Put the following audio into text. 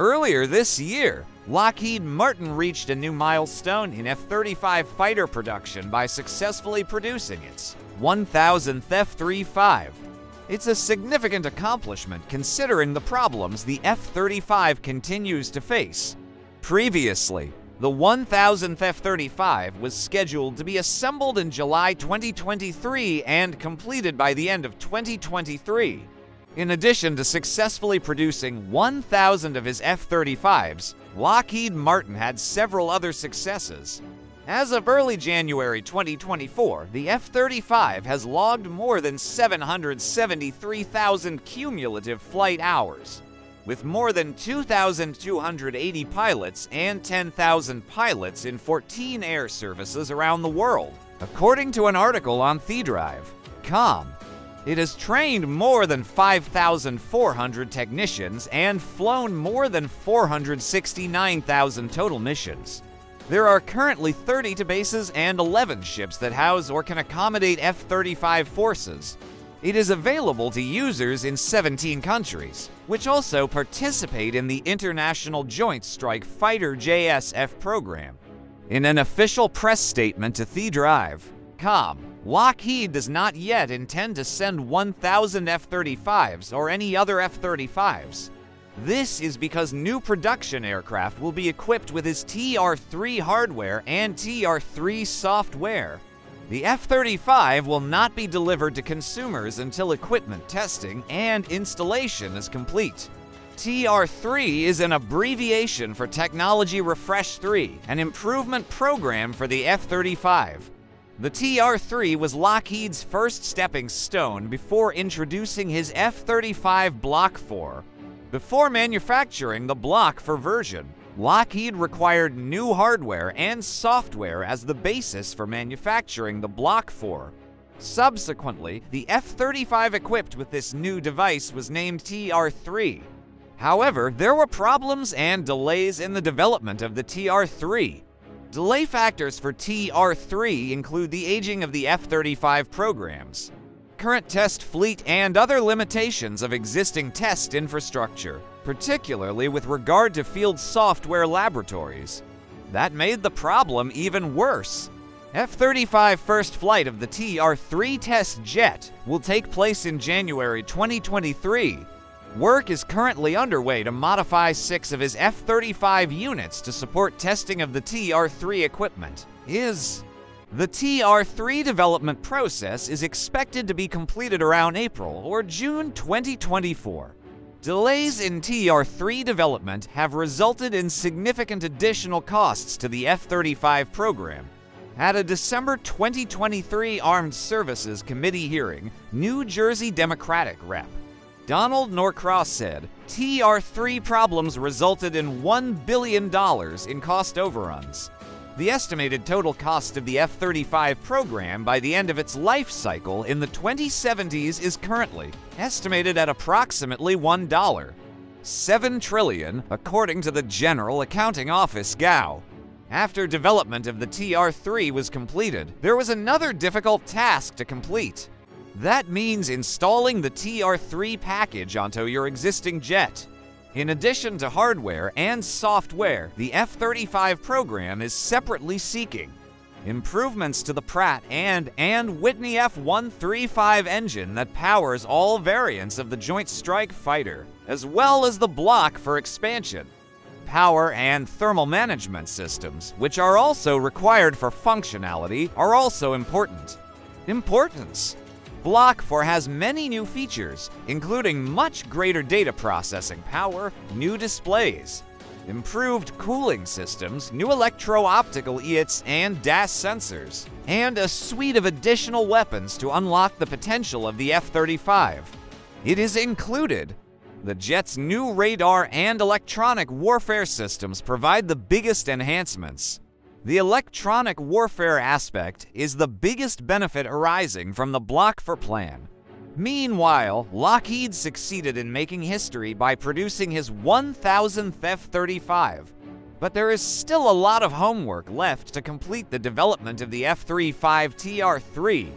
Earlier this year, Lockheed Martin reached a new milestone in F 35 fighter production by successfully producing its 1000th F 35. It's a significant accomplishment considering the problems the F 35 continues to face. Previously, the 1000th F 35 was scheduled to be assembled in July 2023 and completed by the end of 2023. In addition to successfully producing 1,000 of his F 35s, Lockheed Martin had several other successes. As of early January 2024, the F 35 has logged more than 773,000 cumulative flight hours with more than 2,280 pilots and 10,000 pilots in 14 air services around the world, according to an article on TheDrive.com. It has trained more than 5,400 technicians and flown more than 469,000 total missions. There are currently 30 bases and 11 ships that house or can accommodate F 35 forces, it is available to users in 17 countries, which also participate in the International Joint Strike Fighter JSF program. In an official press statement to Lockheed does not yet intend to send 1,000 F 35s or any other F 35s. This is because new production aircraft will be equipped with his TR 3 hardware and TR 3 software the F 35 will not be delivered to consumers until equipment testing and installation is complete. TR3 is an abbreviation for Technology Refresh 3, an improvement program for the F 35. The TR3 was Lockheed's first stepping stone before introducing his F 35 Block 4. Before manufacturing the Block 4 version, Lockheed required new hardware and software as the basis for manufacturing the Block 4. Subsequently, the F 35 equipped with this new device was named TR 3. However, there were problems and delays in the development of the TR 3. Delay factors for TR 3 include the aging of the F 35 programs, current test fleet, and other limitations of existing test infrastructure particularly with regard to field software laboratories. That made the problem even worse. F 35 first flight of the TR 3 test jet will take place in January 2023. Work is currently underway to modify six of his F 35 units to support testing of the TR 3 equipment. Is the TR 3 development process is expected to be completed around April or June 2024. Delays in TR3 development have resulted in significant additional costs to the F 35 program. At a December 2023 Armed Services Committee hearing, New Jersey Democratic Rep. Donald Norcross said TR3 problems resulted in $1 billion in cost overruns. The estimated total cost of the F 35 program by the end of its life cycle in the 2070s is currently estimated at approximately $1. 7 trillion, according to the General Accounting Office GAO. After development of the TR3 was completed, there was another difficult task to complete. That means installing the TR3 package onto your existing jet. In addition to hardware and software, the F 35 program is separately seeking improvements to the Pratt and, and Whitney F 135 engine that powers all variants of the Joint Strike Fighter, as well as the Block 4 expansion. Power and thermal management systems, which are also required for functionality, are also important. Importance Block 4 has many new features, including much greater data processing power, new displays, improved cooling systems, new electro-optical EITs and DAS sensors, and a suite of additional weapons to unlock the potential of the F-35. It is included. The jet's new radar and electronic warfare systems provide the biggest enhancements. The electronic warfare aspect is the biggest benefit arising from the Block 4 plan. Meanwhile, Lockheed succeeded in making history by producing his 1000th F 35. But there is still a lot of homework left to complete the development of the F 35 TR 3